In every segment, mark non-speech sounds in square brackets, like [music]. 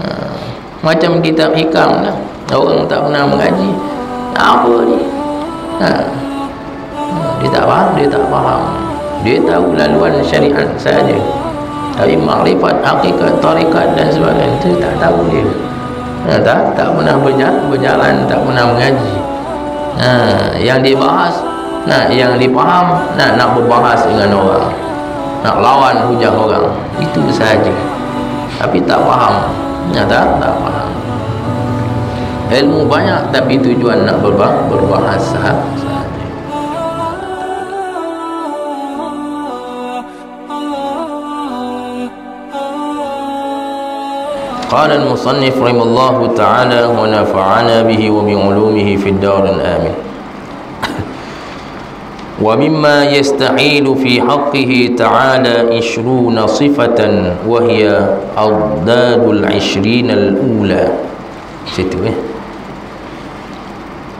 ha, macam kitab hikam lah orang tak pernah mengaji. Apa ni? Ha. dia tak faham dia tak faham. Dia tahu laluan syariat saja. Tapi makrifat hakikat tarikat dan sebagainya itu tak tahu dia. Ha, tak tak pernah berjalan, berjalan tak pernah mengaji. Ha, yang dibahas nah yang dipaham nah nak berbahas dengan orang. Nak lawan hujah orang. Itu saja. Tapi tak faham ya tak tak faham ilmu banyak tapi tujuan nak berbah berbahasa قال المصنف رحمه الله تعالى ونفعنا به وبعلومه في الدار الآمن ومما يستحيل في حقه تعالى عشرون صفة وهي أضداد العشرين الأولى situ eh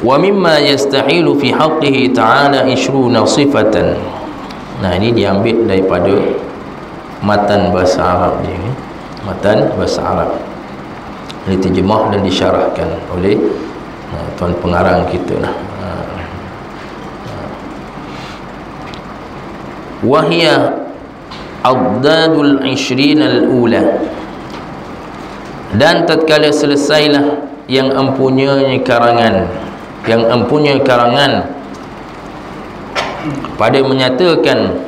ومما يستحيل في حقه تعالى عشرون صفة nah ini diambil daripada matan bahasa Arab dia eh? matan bahasa Arab terjemah dan disyarahkan oleh uh, tuan pengarang kita lah Wahia abdadul ishrin al-ula dan tatkala selesailah yang empunyai karangan. Yang empunyai karangan pada menyatakan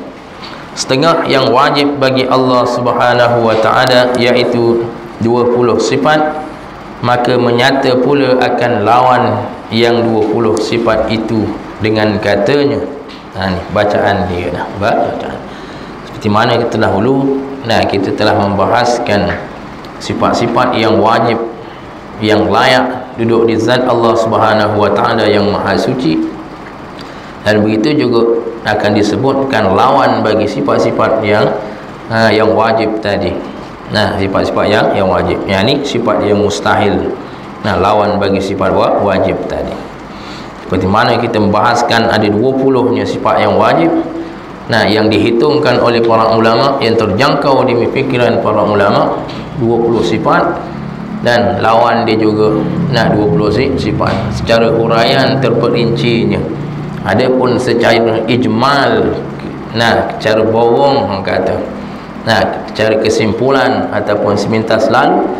setengah yang wajib bagi Allah Subhanahu wa taala iaitu 20 sifat maka menyata pula akan lawan yang 20 sifat itu dengan katanya ha, ni bacaan dia dah. Bacaan. Seperti mana kita dahulu nah kita telah membahaskan sifat-sifat yang wajib yang layak duduk di zat Allah Subhanahu wa taala yang maha suci. Dan begitu juga akan disebutkan lawan bagi sifat-sifat yang ha, yang wajib tadi. Nah sifat-sifat yang yang wajib. Ni sifat yang mustahil. Nah lawan bagi sifat wajib tadi seperti mana kita membahaskan ada 20 nya sifat yang wajib. Nah yang dihitungkan oleh para ulama yang terjangkau di fikiran para ulama 20 sifat. Dan lawan dia juga nah 20 sifat. Secara huraian terperincinya. Adapun secara ijmal nah cara bawang orang kata. Nah cara kesimpulan ataupun semintas lalu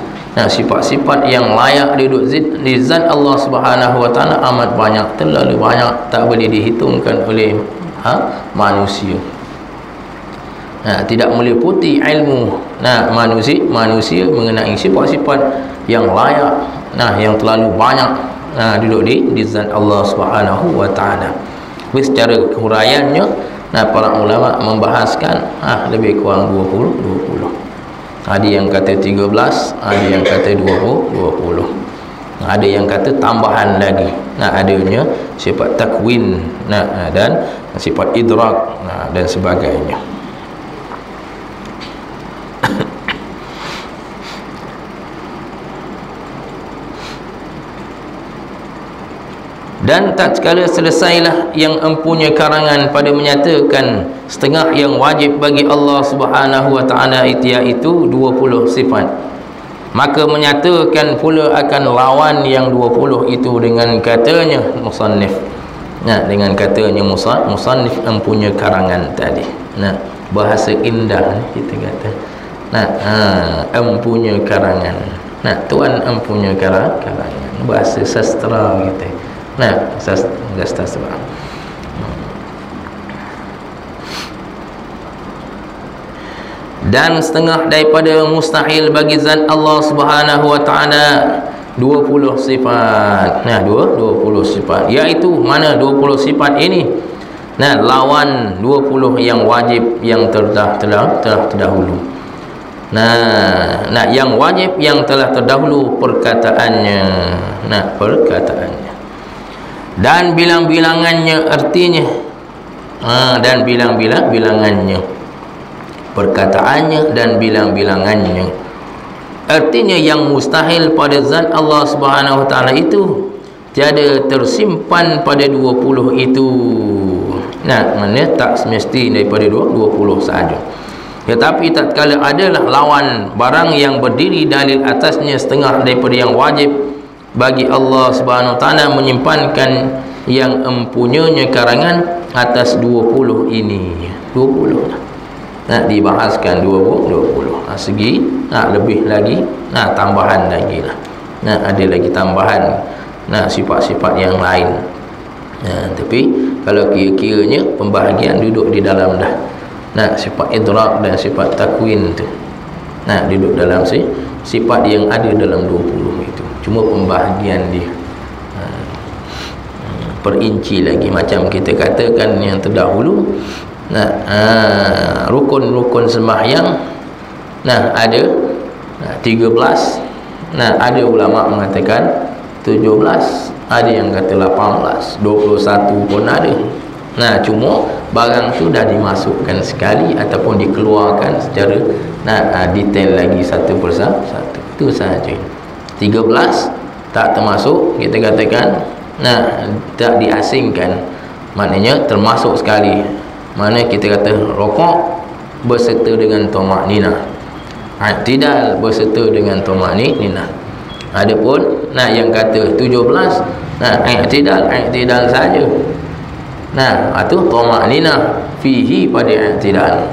Sifat-sifat yang layak duduk di zat Allah Subhanahu Wa Taala amat banyak, terlalu banyak, tak boleh dihitungkan oleh ha, manusia. Nah, tidak meliputi ilmu nah manusia manusia mengenai sifat-sifat yang layak, nah yang terlalu banyak nah duduk di di zat Allah Subhanahu Wa Taala. Secara huraiannya, nah para ulama membahaskan ah lebih kurang 20 20 ada yang kata 13 ada yang kata 20 20 ada yang kata tambahan lagi. Nah adanya sifat takwin nah dan sifat idrak nah, dan sebagainya dan tak tatkala selesailah yang empunya karangan pada menyatakan setengah yang wajib bagi Allah Subhanahu wa taala itu 20 sifat. Maka menyatakan pula akan lawan yang 20 itu dengan katanya musannif. Nah dengan katanya musannif empunya karangan tadi. Nah bahasa indah kita kata. Nah ha, empunya karangan. Nah tuan empunya karangan. Bahasa sastra kita Nah, asas dasar sebab. Dan setengah daripada mustahil bagi zat Allah Subhanahu wa taala 20 sifat. Nah, 2 20 sifat. Iaitu mana 20 sifat ini? Nah, lawan 20 yang wajib yang telah telah telah terdahulu. Nah, nah yang wajib yang telah terdahulu perkataannya. Nah, perkataannya dan bilang-bilangannya artinya. Ha, dan bilang-bilang bilangannya perkataannya dan bilang-bilangannya. Artinya yang mustahil pada zat Allah Subhanahu Taala itu tiada tersimpan pada 20 itu. Nah mana tak semesti daripada 20 sahaja. Tetapi tak kala adalah lawan barang yang berdiri dalil atasnya setengah daripada yang wajib bagi Allah Subhanahu taala menyimpankan yang empunyanya karangan atas 20 ini. 20 lah nak dibahaskan 20 20 ha, segi nak lebih lagi nak tambahan lagi lah. Nak ada lagi tambahan nak sifat-sifat yang lain. Ha, tapi kalau kira-kiranya pembahagian duduk di dalam dah. Nah sifat idrak dan sifat takwin tu. Nah duduk dalam si sifat yang ada dalam 20 itu cuma pembahagian dia ha. perinci lagi macam kita katakan yang terdahulu nah ha, rukun-rukun sembahyang nah ada nah, 13 nah ada ulama mengatakan 17 ada yang kata 18 21 pun ada Nah, cuma barang tu dah dimasukkan sekali ataupun dikeluarkan secara nah, uh, detail lagi satu persatu. Satu. Itu sahaja. 13 tak termasuk kita katakan nah tak diasingkan maknanya termasuk sekali mana kita kata rokok berserta dengan tomak nina tidak berserta dengan tomak ni nina adapun nah yang kata 17 nah tidak tidak saja Nah, itu tomak nina fihi pada i'tidal.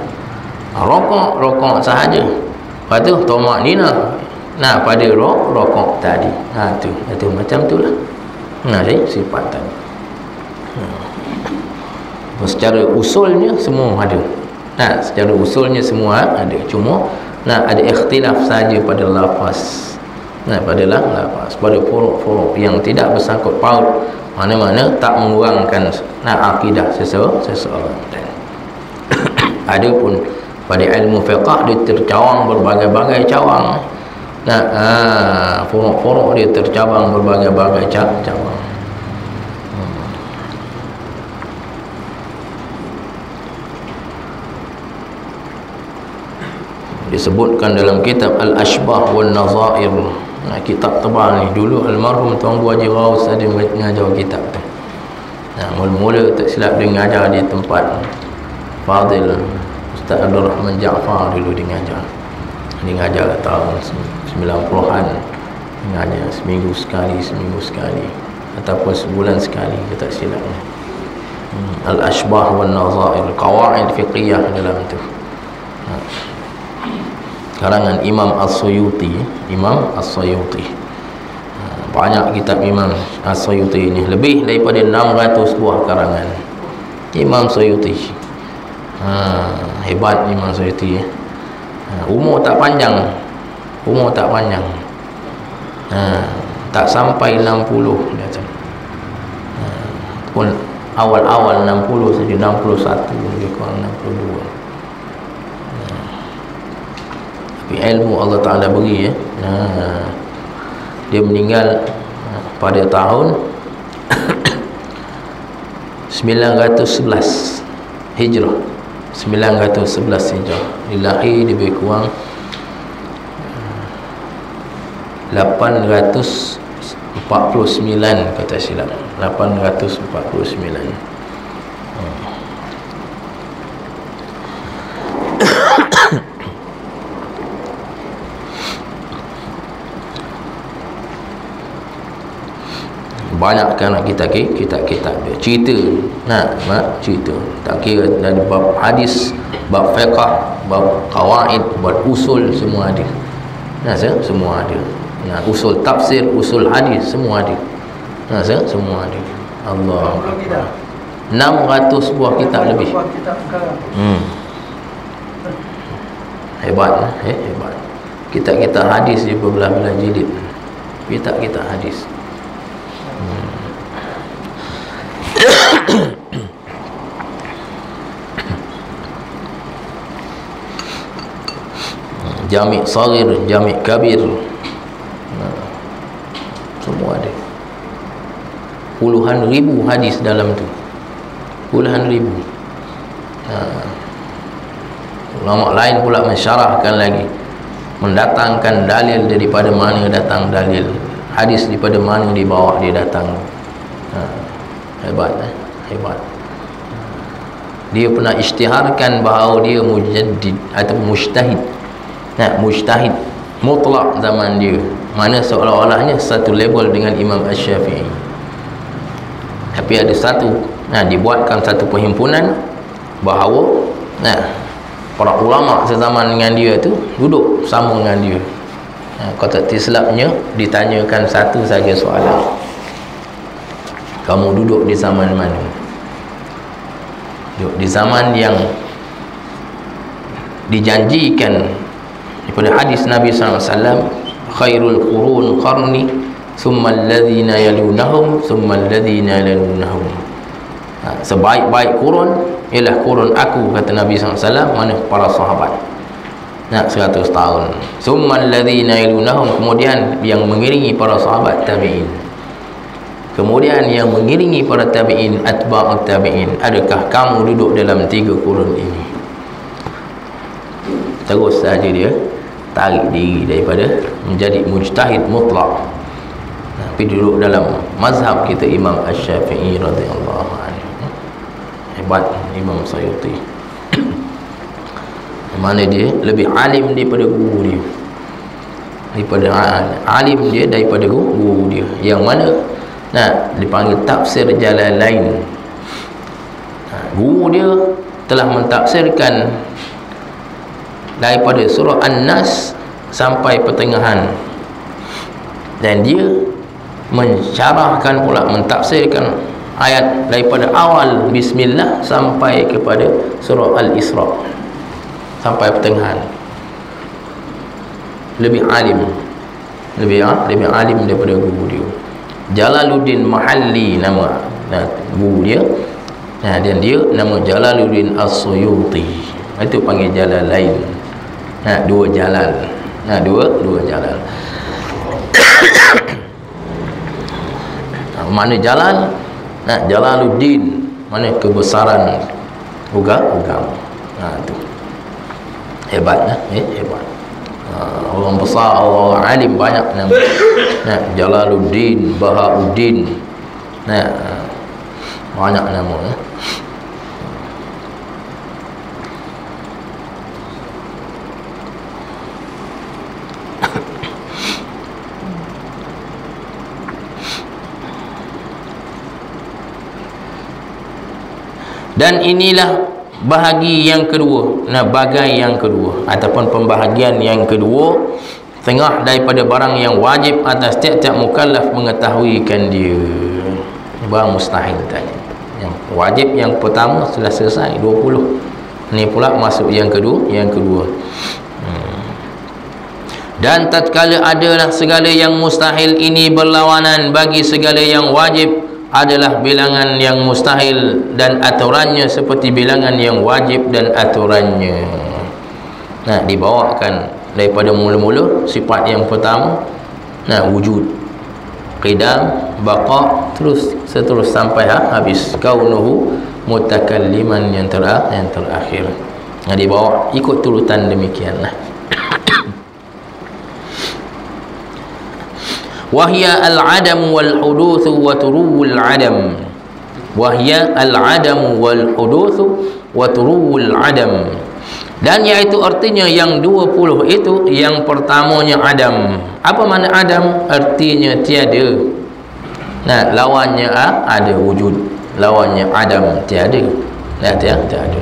Rokok, rokok sahaja. Lepas tu tomak nina. Nah, pada rok, rokok tadi. Ha tu, itu macam itulah. Nah, jadi sifat tadi. Hmm. Secara usulnya semua ada. Nah, secara usulnya semua ada. Cuma nah ada ikhtilaf saja pada lafaz. Nah, pada lafaz, pada furuk-furuk yang tidak bersangkut paut mana-mana tak mengurangkan nak akidah seseorang seseorang [coughs] ada pun pada ilmu fiqah dia tercawang berbagai-bagai cawang nah ha, furuk-furuk dia tercabang berbagai-bagai cawang hmm. disebutkan dalam kitab Al-Ashbah wal Nazair Nah, kitab tebal ni dulu almarhum Tuan Guru Haji Raus ada mengajar kitab tu. Nah, mula-mula tak silap dia mengajar di tempat Fadil Ustaz Abdul Rahman Jaafar dulu dia mengajar. Dia mengajar tahun 90-an. Mengajar seminggu sekali, seminggu sekali ataupun sebulan sekali dia tak silap. Hmm. Al-Ashbah wal Nazair, qawaid fiqhiyah dalam tu. Nah karangan Imam As-Suyuti Imam As-Suyuti ha, banyak kitab Imam As-Suyuti ini lebih daripada 600 buah karangan Imam Suyuti ha, hebat Imam Suyuti ha, umur tak panjang. Umur tak panjang. Ha, tak sampai 60 dia ha, pun awal-awal 60 saja 61 lebih kurang 62 tapi ilmu Allah Ta'ala beri ya. Nah, dia meninggal pada tahun [coughs] 911 Hijrah 911 Hijrah. Lahir lebih kurang 849 kata silap 849 banyak kan kita kita kita cerita. Nak mak cerita. Tak kira dari bab hadis bab fiqh bab qawaid bab usul semua ada. Nah semua ada. Nah usul tafsir usul hadis semua ada. Nah semua ada. Allah 600 buah kitab lebih. hmm. hebat eh, hebat. Kita kita hadis di beberapa jilid. Kita kita hadis [coughs] Jamik sagir, jamik kabir. Semua ada. Puluhan ribu hadis dalam tu. Puluhan ribu. Ha. Ulama lain pula mensyarahkan lagi. Mendatangkan dalil daripada mana datang dalil Hadis daripada mana dibawa dia datang. Ha. Hebat eh? Hebat. Dia pernah isytiharkan bahawa dia mujaddid atau mujtahid. Nah mujtahid. Mutlak zaman dia. Mana seolah-olahnya satu level dengan Imam Ash-Syafi'i tapi ada satu nah dibuatkan satu perhimpunan bahawa nah para ulama sezaman dengan dia tu duduk sama dengan dia nah, kata tislapnya ditanyakan satu saja soalan. Kamu duduk di zaman mana? Duduk di zaman yang dijanjikan daripada hadis Nabi SAW khairul qurun qarni thumma alladhina yalunahum thumma alladhina yalunahum. Ha, sebaik-baik kurun ialah kurun aku kata Nabi SAW mana para sahabat nak 100 tahun. Thumma alladhina yalunahum kemudian yang mengiringi para sahabat tabi'in. Kemudian yang mengiringi para tabi'in atba'ut tabi'in. Adakah kamu duduk dalam tiga kurun ini? Terus saja dia tarik diri daripada menjadi mujtahid mutlak. Tapi duduk dalam mazhab kita Imam Ash-Syafi'i radhiyallahu anhu. Hebat Imam Sayyuti mana dia? Lebih alim daripada guru dia. Daripada alim dia daripada guru dia. Yang mana? Nah dipanggil tafsir jalan lain. Guru dia telah mentafsirkan daripada surah An-Nas sampai pertengahan. Dan dia mensyarahkan pula mentafsirkan ayat daripada awal bismillah sampai kepada surah Al-Isra sampai pertengahan. Lebih alim. Lebih ha? lebih alim daripada guru dia. Jalaluddin Mahalli nama nah, guru dia. Nah, dan dia nama Jalaluddin As-Suyuti. Itu panggil jalan lain. Nah, dua jalan. Nah, dua dua jalan. Nah, [coughs] mana jalan? Nah, Jalaluddin. Mana kebesaran? Agama nah, itu hebat nah, eh, hebat. Uh, orang besar orang alim banyak nama nah, Jalaluddin Bahauddin nah, banyak nama eh. dan inilah bahagi yang kedua. Nah bagai yang kedua ataupun pembahagian yang kedua tengah daripada barang yang wajib atas tiap-tiap mukallaf mengetahuikan dia. Barang mustahil tadi. Yang wajib yang pertama sudah selesai 20 ni pula masuk yang kedua yang kedua. Hmm. dan tatkala adalah segala yang mustahil ini berlawanan bagi segala yang wajib adalah bilangan yang mustahil dan aturannya seperti bilangan yang wajib dan aturannya. Nah dibawakan daripada mula-mula sifat yang pertama. Nah wujud qidam baqa terus seterus sampai ha, habis. Kaunuhu mutakalliman yang terakhir yang terakhir. Nah dibawa ikut turutan demikianlah wahya al-adam wal huduth wa turul adam. Wahya al-adam wal huduth wa turul adam. Dan iaitu artinya yang 20 itu yang pertamanya adam. Apa makna adam? Artinya tiada. Nah lawannya ah, ada wujud. Lawannya adam tiada. Lihat ya tiada.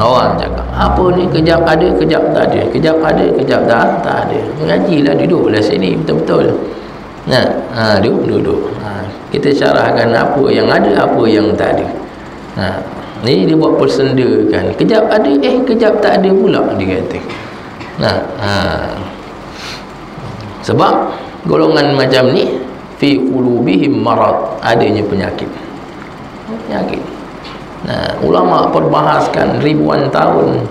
Orang cakap apa ni? Kejap ada kejap tak ada. Kejap ada kejap tak tak ada. Mengajilah duduklah sini betul-betul Nah, ha, duduk, duduk. Ha, kita syarahkan apa yang ada, apa yang tak ada. Ha, ni dia buat persendakan. Kejap ada, eh kejap tak ada pula dia kata. Nah, ha. Sebab golongan macam ni fi qulubihim marad, adanya penyakit. Penyakit. Nah, ulama perbahaskan ribuan tahun.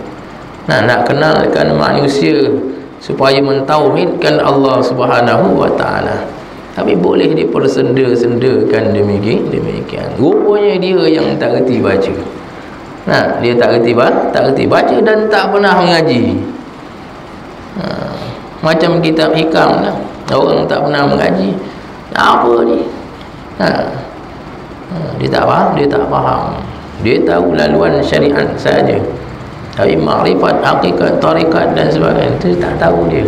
Nah, nak kenalkan manusia supaya mentauhidkan Allah Subhanahu wa taala tapi boleh dipersenda-sendakan demikian demikian. Rupanya dia yang tak reti baca. Nah dia tak reti baca tak reti baca dan tak pernah mengaji. Ha, macam kitab hikam lah. Orang tak pernah mengaji apa ni? Ha, ha, dia tak faham dia tak faham. Dia tahu laluan syariat saja. Tapi makrifat hakikat tarikat dan sebagainya itu tak tahu dia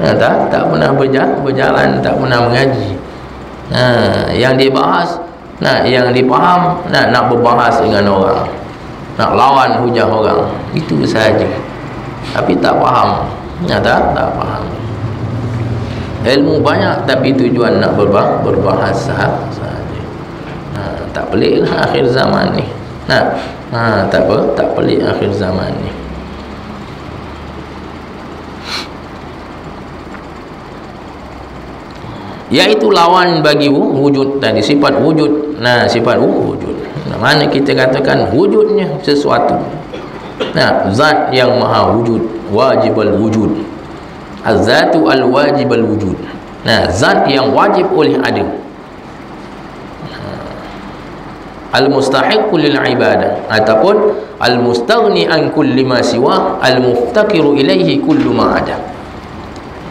ha, tak tak pernah berjalan, berjalan tak pernah mengaji. Ha, yang dia bahas nah yang dipaham nak nak berbahas dengan orang. Nak lawan hujah orang. Itu saja tapi tak faham. Ya tak tak faham. Ilmu banyak tapi tujuan nak berbah, berbahasa saja ha, tak peliklah akhir zaman ni. Nah ha, tak apa tak pelik akhir zaman ni iaitu lawan bagi wujud tadi sifat wujud. Nah sifat wujud. Nah, mana kita katakan wujudnya sesuatu. Nah zat yang maha wujud wajibal wujud. Az-zatu al-wajibal wujud. Nah zat yang wajib oleh ada. Al-mustahiq lil ibadah ataupun al-mustaghni an kulli ma siwa al-muftakiru ilaihi kullu ma ada.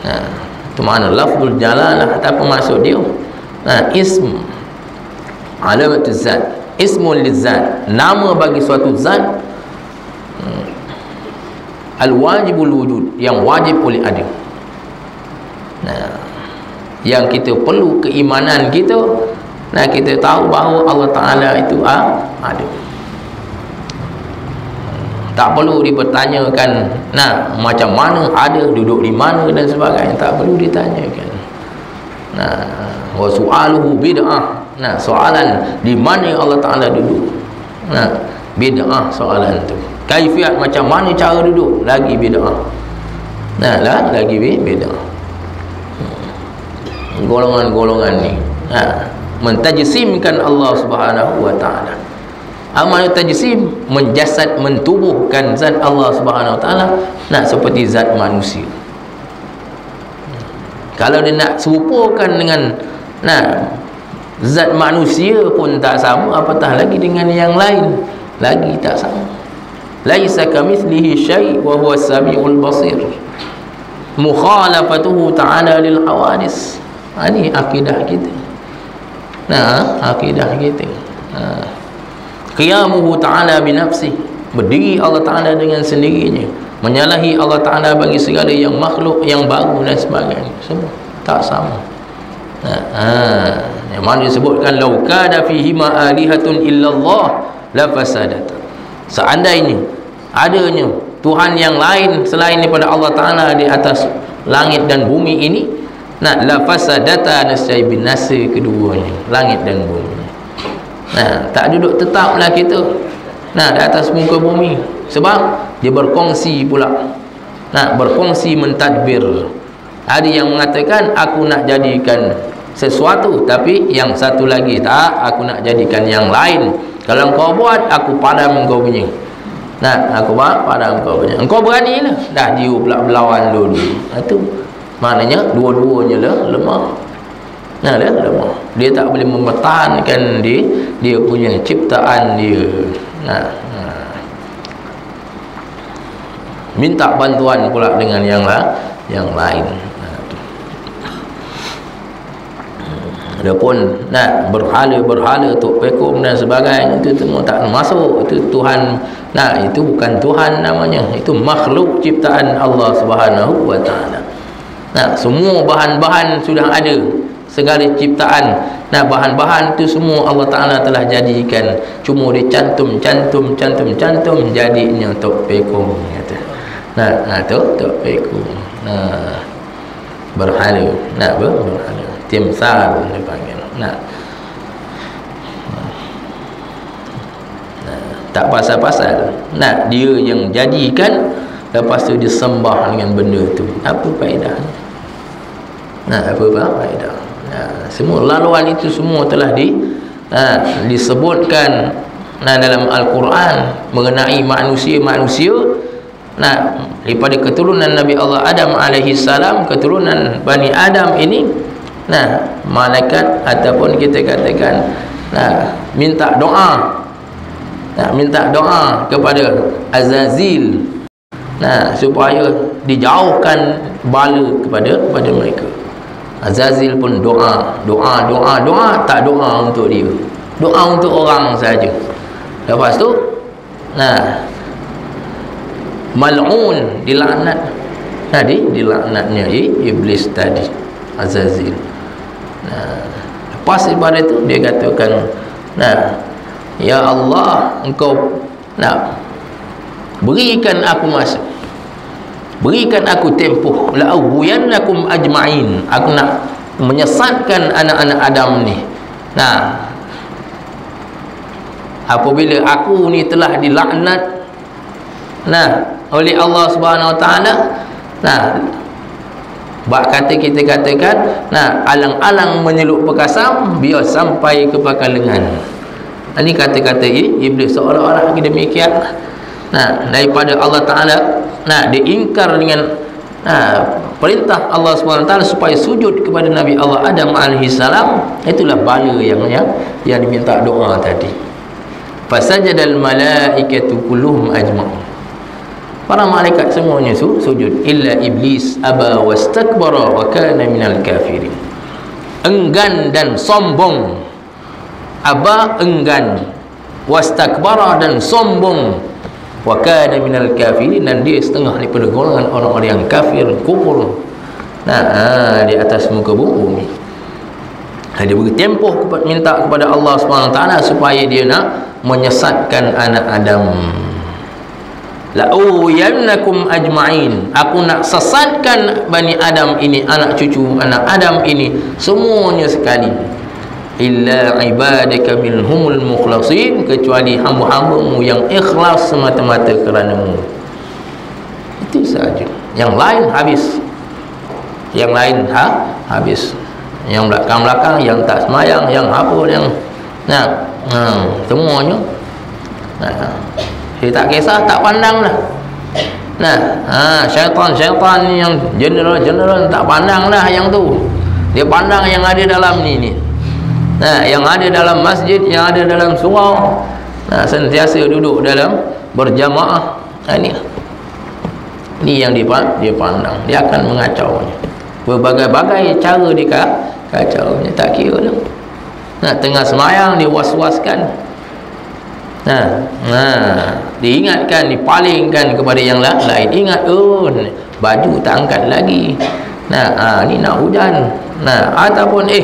Nah itu mana lafzul jalalah apa maksud dia. Nah ism. Alamat zat. Ismun lizat. Nama bagi suatu zat hmm, al-wajibul wujud yang wajib oleh ada. Nah yang kita perlu keimanan kita Nah kita tahu bahawa Allah Ta'ala itu ah, ada Tak perlu dipertanyakan Nah macam mana ada duduk di mana dan sebagainya. Tak perlu ditanyakan. Nah wa su'aluhu bid'ah. Nah soalan di mana Allah Ta'ala duduk? Nah bid'ah soalan tu. Kaifiat macam mana cara duduk? Lagi bid'ah. Nah lah lagi bid'ah. Golongan-golongan ni. Nah mentajsimkan Allah Subhanahu wa taala. Amal tajsim menjasad mentubuhkan zat Allah Subhanahu taala nak seperti zat manusia. Kalau dia nak serupakan dengan nah zat manusia pun tak sama apatah lagi dengan yang lain lagi tak sama. Laisa kamitslihi syai' wa huwa as-sami'ul basir. Mukhalafatuhu ta'ala lil hawadis. Ini akidah kita. Nah, akidah kita. Ha. Qiyamuhu ta'ala binafsi. Berdiri Allah Ta'ala dengan sendirinya. Menyalahi Allah Ta'ala bagi segala yang makhluk yang baru dan sebagainya. Semua tak sama. Ha. Yang mana disebutkan lau kada fihi ma alihatun illallah la fasadat. Seandainya adanya Tuhan yang lain selain daripada Allah Ta'ala di atas langit dan bumi ini Nah, la fasadata nasai binasa keduanya, langit dan bumi. Nah, tak duduk tetaplah kita. Nah, di atas muka bumi. Sebab dia berkongsi pula. Nah, berkongsi mentadbir. Ada yang mengatakan aku nak jadikan sesuatu tapi yang satu lagi tak aku nak jadikan yang lain. Kalau kau buat aku padam kau punya. Nah, aku buat padam kau punya. Engkau beranilah. Dah dia pula berlawan dulu. Itu maknanya dua-duanya lah lemah nah dia lemah dia tak boleh mempertahankan dia dia punya ciptaan dia. Nah, nah. minta bantuan pula dengan yang lah yang lain. Ada pun nah berhala berhala tok pekum dan sebagainya itu semua tak masuk. Itu Tuhan nah itu bukan Tuhan namanya. Itu makhluk ciptaan Allah Subhanahu wa taala. Nah, semua bahan-bahan sudah ada segala ciptaan. Nah, bahan-bahan itu semua Allah Taala telah jadikan. Cuma dia cantum, cantum, cantum, cantum jadinya tok pekum kata. Nah, nah tu tok pekum. Nah, berhala. Nah, ber berhala. Timsal dipanggil. Nah. nah. Tak pasal-pasal. Nah, dia yang jadikan lepas tu disembah dengan benda tu. Apa faedahnya? Nah, apa faedah. Nah, semua laluan itu semua telah di nah, disebutkan nah, dalam Al-Quran mengenai manusia-manusia. Nah daripada keturunan Nabi Allah Adam alaihi salam keturunan Bani Adam ini nah malaikat ataupun kita katakan nah minta doa. Nah minta doa kepada Azazil. Nah supaya dijauhkan bala kepada kepada mereka Azazil pun doa, doa, doa, doa, tak doa untuk dia. Doa untuk orang saja. lepas tu nah mal'un dilaknat tadi dilaknatnya iblis tadi azazil nah lepas daripada itu dia katakan nah ya Allah engkau nak berikan aku masa berikan aku tempoh. La aghwiyannakum ajma'in. Aku nak menyesatkan anak-anak Adam ni. Nah. Apabila aku ni telah dilaknat nah oleh Allah Subhanahu Wa Taala nah bak kata kita katakan nah alang-alang menyeluk perkasam biar sampai ke pakalengan ini kata-kata iblis seolah-olah demikian nah daripada Allah Taala. Nah diingkar dengan nah perintah Allah SWT supaya sujud kepada Nabi Allah Adam AS itulah bala yang yang, yang diminta doa tadi. Fasajadal malaikatu kulluhum ajma'un. Para malaikat semuanya su, sujud. Illa iblis aba wastakbara wa kana minal kafirin. Enggan dan sombong. Aba enggan wastakbara dan sombong wa kana minal kafirin dan dia setengah daripada golongan orang-orang yang kafir kufur. Nah ha, di atas muka bumi. Dia beri tempoh minta kepada Allah SWT supaya dia nak menyesatkan anak Adam. La'uyannakum ajma'in. Aku nak sesatkan Bani Adam ini anak cucu anak Adam ini semuanya sekali illa ibadaka minhumul mukhlasin kecuali hamba-hambamu yang ikhlas semata-mata kerana-Mu. Itu saja yang lain habis. Yang lain ha habis. Yang belakang-belakang yang tak semayang yang apa yang nah ha, semuanya. Nah saya tak kisah tak pandang lah. Nah ha, syaitan-syaitan yang general-general tak pandang lah yang tu. Dia pandang yang ada dalam ni ni nah, yang ada dalam masjid yang ada dalam surau. Nah, sentiasa duduk dalam berjamaah. Nah, ini ini yang dia, dia pandang. Dia akan mengacau berbagai-bagai cara dia kacau tak kira lah nah, tengah semayang dia was-waskan. Nah, nah, diingatkan dipalingkan kepada yang lain. Ingat oh baju tak angkat lagi. Nah, ha, ni nak hujan. Nah, ataupun eh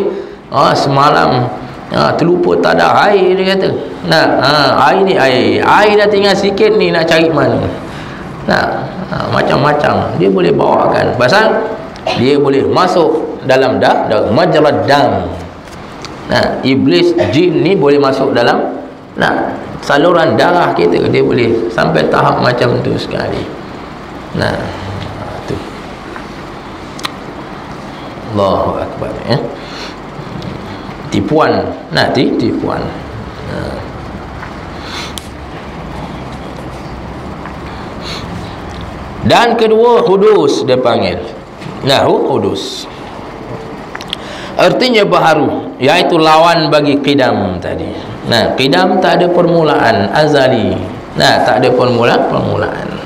ha, semalam. Ha, terlupa tak ada air dia kata. Nak ha, air ni air. Air dah tinggal sikit ni nak cari mana? Nak ha, macam-macam. Dia boleh bawakan. Pasal dia boleh masuk dalam dah dah majalah dam. Nah iblis jin ni boleh masuk dalam nah saluran darah kita. Dia boleh sampai tahap macam tu sekali. Nah tu. Allahu akbar ya eh? Tipuan. Nanti tipuan. Ha. dan kedua hudus dia panggil. Nah hudus. Artinya baharu iaitu lawan bagi qidam tadi. Nah qidam tak ada permulaan azali. Nah tak ada permulaan permulaan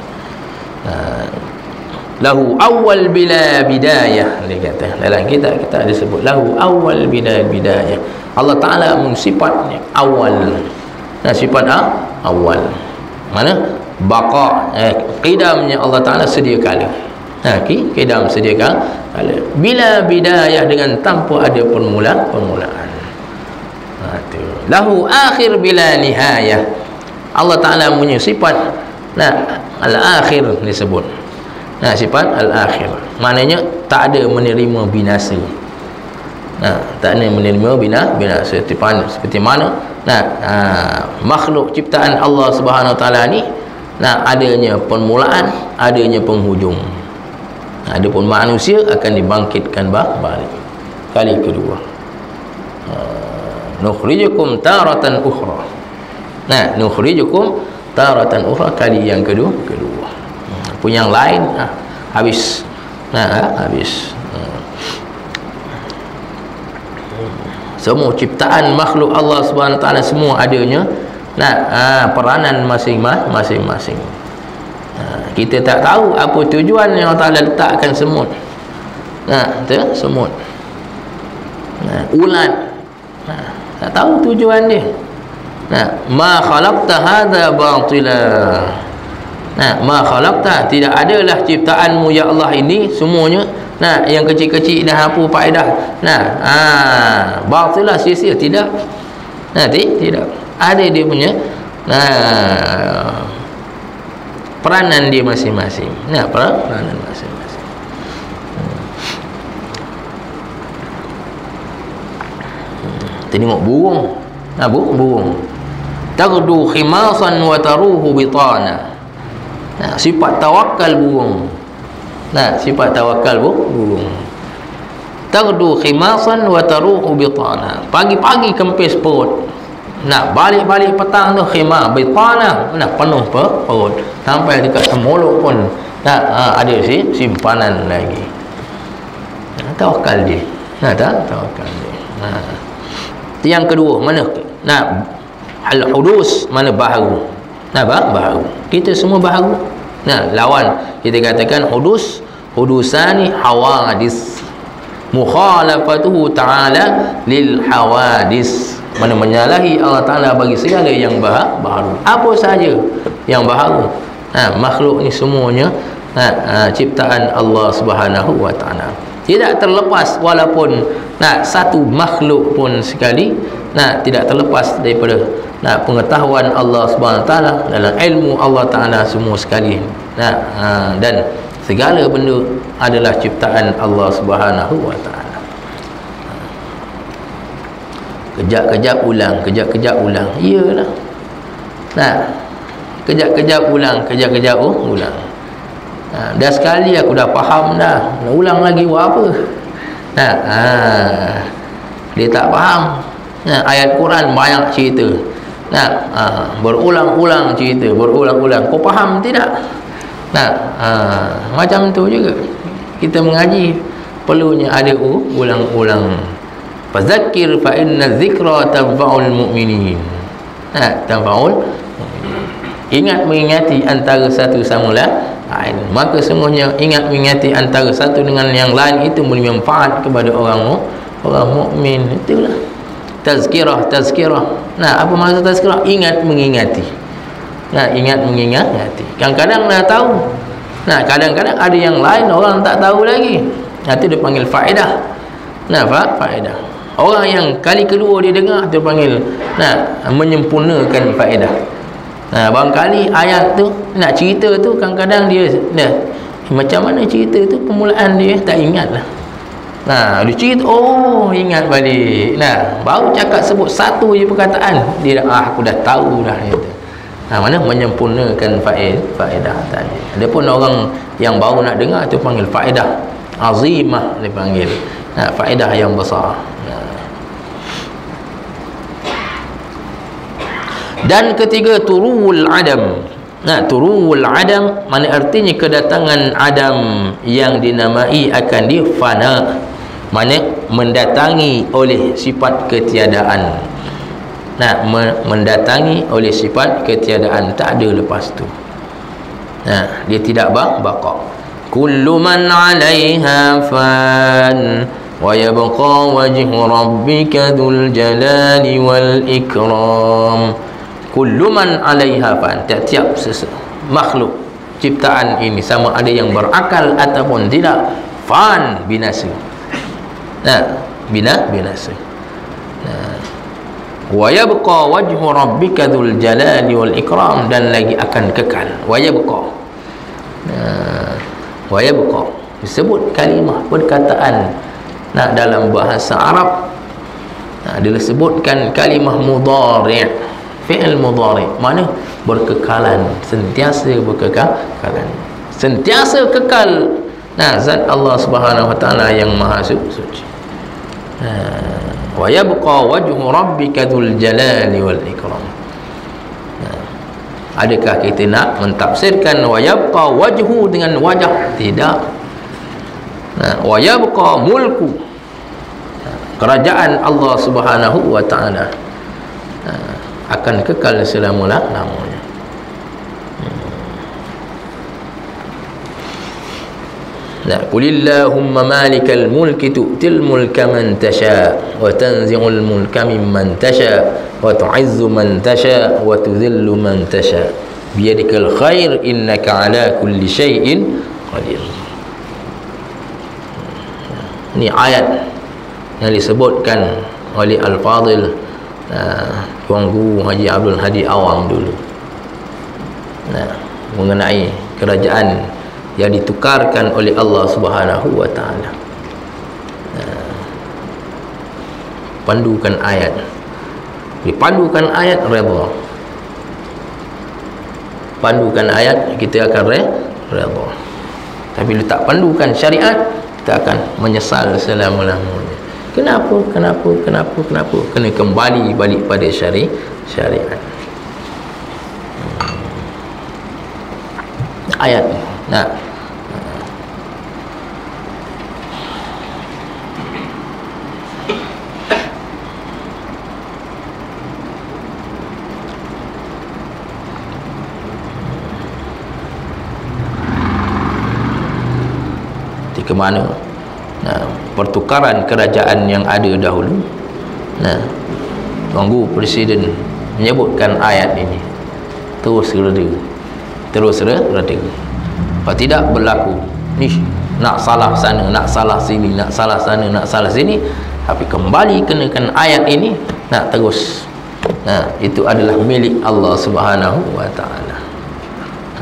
lahu awal bila bidayah. Dia kata dalam kita kita ada sebut. Lahu awal bila bidayah. Allah Ta'ala mensifatnya awal nah sifat ah, awal mana? Baqa. Eh, qidamnya Allah Ta'ala sedia kala. Nah ki qidam sedia kala. Bila bidayah dengan tanpa ada permulaan permulaan. Ha, lahu akhir bila nihayah. Allah Ta'ala punya sifat. Nah al-akhir disebut nah sifat al-akhir. Maknanya tak ada menerima binasa. Nah tak ada menerima bina binasa seperti mana seperti mana. Nah ha, makhluk ciptaan Allah Subhanahu taala ni nah adanya permulaan adanya penghujung. Nah, adapun manusia akan dibangkitkan balik. Kali kedua. Ha, nukhrijukum taratan ukhra. Nah nukhrijukum taratan ukhra. Kali yang kedua kedua pun yang lain ha, habis. Ha, ha, habis. Ha. semua ciptaan makhluk Allah Subhanahu taala semua adanya. Nah ha, peranan masing-masing. Ha, kita tak tahu apa tujuan yang Allah Taala letakkan semut. Nah tu semut. Nah ulat. Nah, tak tahu tujuan dia. Nah ma khalaqta hadza batila nah. Ma khalaqta tidak adalah ciptaanmu ya Allah ini semuanya. Nah yang kecil-kecil dah apa faedah nah ha batila sia-sia. Tidak. Nah tidak. Ada dia punya nah peranan dia masing-masing. Nah peranan masing-masing. Hmm. tengok burung. Nah burung burung. Tagdu khimasan wa taruhu bitana nah. Sifat tawakal burung. Nah sifat tawakal burung. Tagdu khimasan wa taruhu bitana. Pagi-pagi kempis perut. Nak balik-balik petang tu khimar bitana. Nak penuh perut. Sampai dekat semuluk pun tak ha, ada si simpanan lagi. Tawakal dia. Nah tak? Tawakal dia. Ha. yang kedua mana nak al hudus mana baharu. Nah bah baharu. Kita semua baharu nah lawan. Kita katakan hudus hudusani hawadis. Mukhalafatuhu ta'ala lil hawadis. Mana menyalahi Allah Ta'ala bagi segala yang baharu apa saja yang baharu ha, makhluk ni semuanya ha, ha, ciptaan Allah Subhanahu Wa Ta'ala. Tidak terlepas walaupun nah satu makhluk pun sekali nah tidak terlepas daripada nah pengetahuan Allah taala dalam ilmu Allah taala semua sekali. Nah ha, dan segala benda adalah ciptaan Allah Subhanahu wa taala. Kejap-kejap ulang kejap-kejap ulang. Iyalah. Nah kejap-kejap ulang kejap-kejap oh, ulang. Ha, dah sekali aku dah faham dah. Nak ulang lagi buat apa? Nah ha, dia tak faham. Nah, ayat Quran banyak cerita Nah, ha, berulang-ulang cerita, berulang-ulang. Kau faham tidak? Nah, ha, macam tu juga. Kita mengaji perlunya ada ulang-ulang. Fazakir fa inna dzikra tanfa'ul mu'minin. Nah, tanfa'ul Ingat mengingati antara satu sama lain. Maka semuanya ingat mengingati antara satu dengan yang lain itu memberi manfaat kepada orang orang mukmin. Itulah tazkirah tazkirah. Nah apa maksud tazkirah? Ingat mengingati. Nah ingat mengingati. Kadang-kadang nak tahu. Nah kadang-kadang ada yang lain orang tak tahu lagi. Nanti dia panggil faedah. Nah fa faedah. Orang yang kali kedua dia dengar dia panggil nah menyempurnakan faedah. Nah barangkali ayat tu nak cerita tu kadang-kadang dia nah macam mana cerita tu permulaan dia tak ingat lah Nah, dia cerita, oh ingat balik. Nah, baru cakap sebut satu je perkataan, dia dah, ah aku dah tahu dah kata. Nah, mana menyempurnakan faedah, faedah tadi. Ada pun orang yang baru nak dengar tu panggil faedah azimah dia panggil. Nah, faedah yang besar. Dan ketiga turul adam. Nah, turul adam mana artinya kedatangan adam yang dinamai akan difana mana mendatangi oleh sifat ketiadaan. Nah mendatangi oleh sifat ketiadaan. Tak ada lepas tu. Nah dia tidak bak baqa kullu man 'alaiha fan wa yabqa wajhu rabbika dzul jalali wal ikram. Kullu man 'alaiha fan tiap-tiap makhluk ciptaan ini sama ada yang berakal ataupun tidak fan binasa nah bina binasa nah. Wa yabqa wajhu rabbika dzul jalali wal ikram dan lagi akan kekal. Wa yabqa. Nah wa yabqa. Disebut kalimah perkataan nah dalam bahasa Arab. Nah dia sebutkan kalimah mudhari' fi'il mudhari' mana? Berkekalan. Sentiasa berkekalan. Sentiasa kekal. Nah zat Allah Subhanahu wa taala yang maha suci wa yabqa wajhu rabbika dzul jalali wal ikram. Adakah kita nak mentafsirkan wa yabqa wajhu dengan wajah? Tidak. Wa yabqa mulku. Kerajaan Allah Subhanahu wa taala. Akan kekal selama-lamanya Nah, qulillahumma malikal mulki tu'til mulka man tasha wa tanzi'ul mulka mimman tasha wa tu'izzu man tasha wa tudhillu man tasha biyadikal khair innaka ala kulli syai'in qadir. Ini ayat yang disebutkan oleh Al-Fadil uh, Tuan Guru Haji Abdul Hadi Awang dulu. Nah, mengenai kerajaan yang ditukarkan oleh Allah Subhanahu wa taala. Pandukan ayat. Dipandukan ayat redha. Pandukan ayat kita akan redha. Tapi letak pandukan syariat kita akan menyesal selama-lamanya. Kenapa? Kenapa? Kenapa? Kenapa? Kena kembali balik pada syari syariat. Ayat. Nah. Ke mana. Nah, pertukaran kerajaan yang ada dahulu nah tunggu presiden menyebutkan ayat ini. Terus reda terus reda. Kalau tidak berlaku ni nak salah sana nak salah sini nak salah sana nak salah sini tapi kembali kenakan ayat ini nak terus. Nah itu adalah milik Allah Subhanahu wa taala.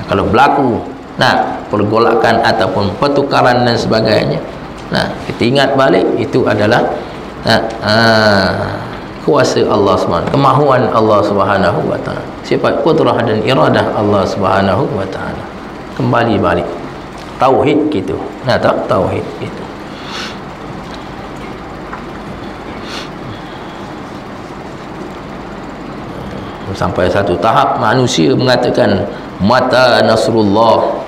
Kalau berlaku nah pergolakan ataupun pertukaran dan sebagainya. Nah kita ingat balik itu adalah nah, ah, kuasa Allah Subhanahu kemahuan Allah taala. Sifat kudrah dan iradah Allah taala. Kembali balik. Tauhid gitu. Nah tak? Tauhid itu sampai satu tahap manusia mengatakan mata nasrullah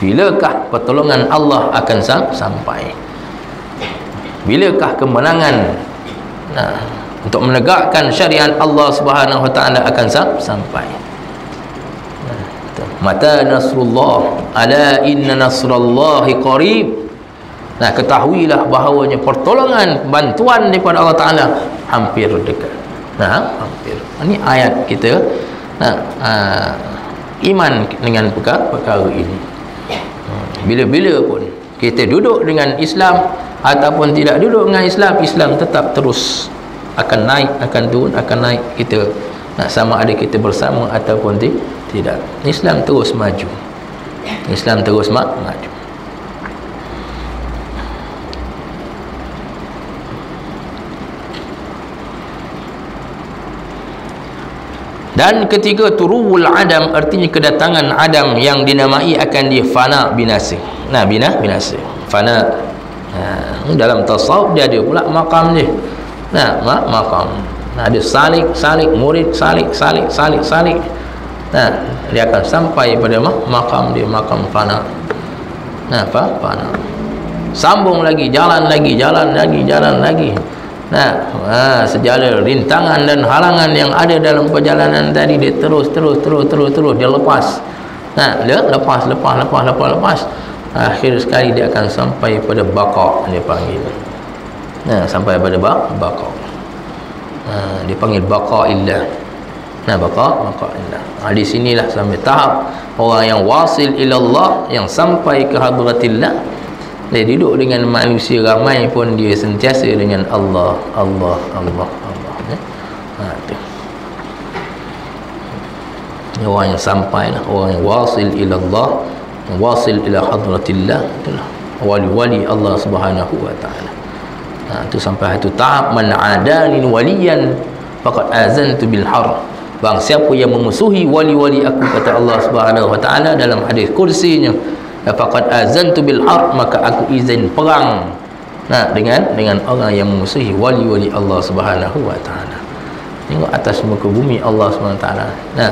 bilakah pertolongan Allah akan sampai? Bilakah kemenangan? Nah untuk menegakkan syariat Allah Subhanahu wa taala akan sampai. Mata nasrullah ala inna nasrallahi qarib. Nah ketahuilah bahawanya pertolongan bantuan daripada Allah Taala hampir dekat. Nah hampir. Ini ayat kita. Nah uh, iman dengan perkara, perkara ini bila-bila pun kita duduk dengan Islam ataupun tidak duduk dengan Islam Islam tetap terus akan naik akan turun akan naik. Kita nak sama ada kita bersama ataupun tidak. Islam terus maju. Islam terus ma maju dan ketiga turuwul adam artinya kedatangan adam yang dinamai akan dia fana binasa. Nah bina binasa. Fana. Ha, dalam tasawuf dia ada pula makam dia. Nah ma makam. Nah, ada salik salik murid salik salik salik salik. Nah dia akan sampai pada makam dia makam fana. Nah apa fana. Sambung lagi jalan lagi jalan lagi jalan lagi nah ha, sejalan rintangan dan halangan yang ada dalam perjalanan tadi dia terus terus terus terus terus dia lepas. Nah dia lepas lepas lepas lepas lepas. Akhir sekali dia akan sampai pada bakok dia panggil. Nah sampai pada bak bakok ha, dia panggil bakok illah Nah, baqa baqa illah. Ha, di sinilah sampai tahap orang yang wasil ilallah yang sampai ke hadratillah dia duduk dengan manusia ramai pun dia sentiasa dengan Allah Allah Allah Allah ya. ha, tu. orang yang sampai lah orang yang wasil ilallah yang wasil ila hadratillah itulah wali-wali Allah subhanahu wa ta'ala ha, tu sampai satu tahap man adani waliyan faqad azantu bil harb Bang siapa yang memusuhi wali-wali aku kata Allah Subhanahu wa taala dalam hadis kursinya faqad azantu bil harb maka aku izin perang. Nah dengan dengan orang yang memusuhi wali-wali Allah Subhanahu wa taala. Tengok atas muka bumi Allah Subhanahu wa taala. Nah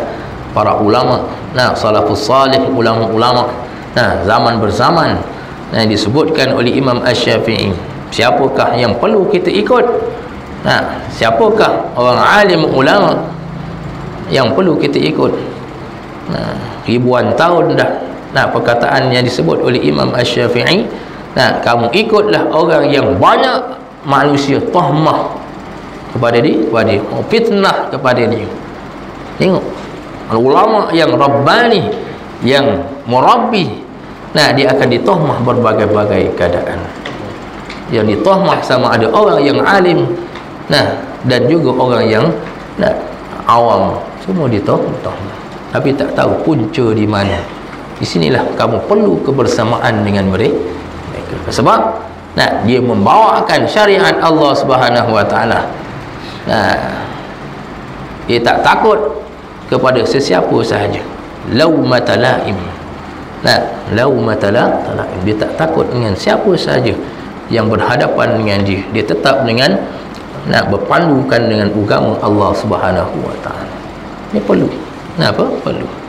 para ulama nah salafus salih ulama-ulama. Nah zaman berzaman nah disebutkan oleh Imam Asy-Syafi'i siapakah yang perlu kita ikut? Nah siapakah orang alim ulama yang perlu kita ikut? Nah, ribuan tahun dah nah perkataan yang disebut oleh Imam Ash-Syafi'i nah kamu ikutlah orang yang banyak manusia tahmah kepada dia kepada dia oh, fitnah kepada dia. Tengok ulama yang rabbani yang murabbi nah dia akan ditohmah berbagai-bagai keadaan. Yang ditohmah sama ada orang yang alim nah dan juga orang yang nah awam. Semua ditohmah tapi tak tahu punca di mana di sinilah kamu perlu kebersamaan dengan mereka. Sebab nah dia membawakan syariat Allah Subhanahu wa taala. Nah dia tak takut kepada sesiapa sahaja. Laumata laim nah laumata laim dia tak takut dengan siapa sahaja yang berhadapan dengan dia. Dia tetap dengan nak berpandukan dengan agama Allah Subhanahu wa taala. Ini perlu. Kenapa perlu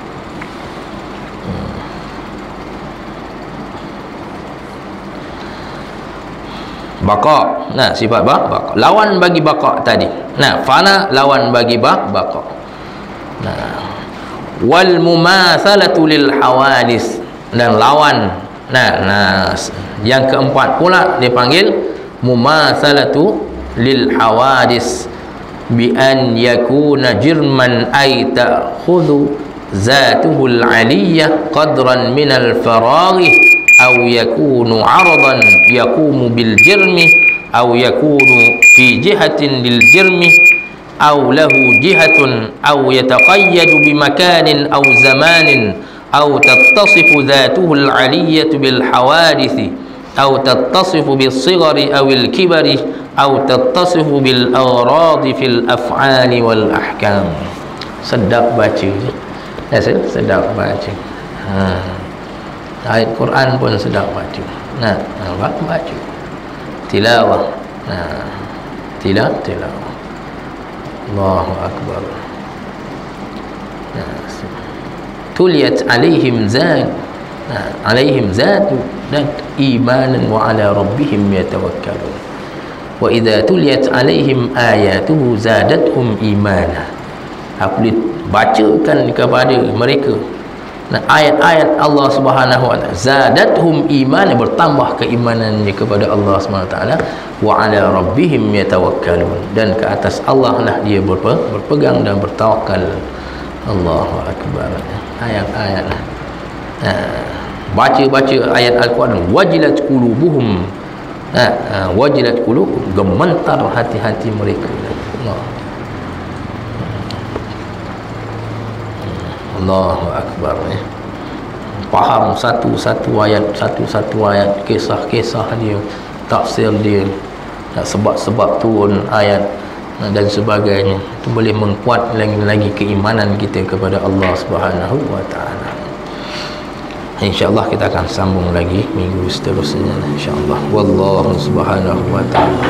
Baka Nah sifat bak Baka Lawan bagi baka tadi. Nah Fana lawan bagi bak Baka nah. Wal mumathalatu lil hawadis. Dan lawan. Nah nah yang keempat pula dia panggil mumathalatu lil hawadis. Bi an yakuna jirman ay ta'khudhu zatuhu al aliyah qadran min al faragh 'aradan yaqumu bil jirmi aw yakunu fi jihatin lil jirmi أو له جهة أو يتقيد بمكان أو زمان أو تتصف ذاته العلية بالحوادث أو تتصف بالصغر أو الكبر أو تتصف بالأغراض في الأفعال والأحكام. sedap baca Nasa sedap baca. Ayat Quran pun sedap baca nah, baca tilawah. Nah, tilawah tilawah. Allahu Akbar. Tuliyat alaihim zad. Alaihim zadu dan imanan wa ala rabbihim yatawakkalun. Wa idza tuliyat alaihim ayatuhu zadatuhum imana. Apabila bacakan kepada mereka Nah, ayat-ayat Allah Subhanahu wa taala zadatuhum iman bertambah keimanannya kepada Allah Subhanahu wa taala wa ala rabbihim yatawakkalun dan ke atas Allah lah dia berpegang dan bertawakal. Allahu akbar. Ayat-ayat. Nah, baca-baca ayat Al-Quran wajilat qulubuhum. Nah, wajilat qulub gemetar hati-hati mereka. Allah. Allahu Akbar ya. faham satu-satu ayat satu-satu ayat kisah-kisah dia tafsir dia sebab-sebab turun ayat dan sebagainya. Itu boleh mengkuat lagi-lagi keimanan kita kepada Allah Subhanahu wa taala. Insyaallah kita akan sambung lagi minggu seterusnya insyaallah. Wallahu subhanahu wa taala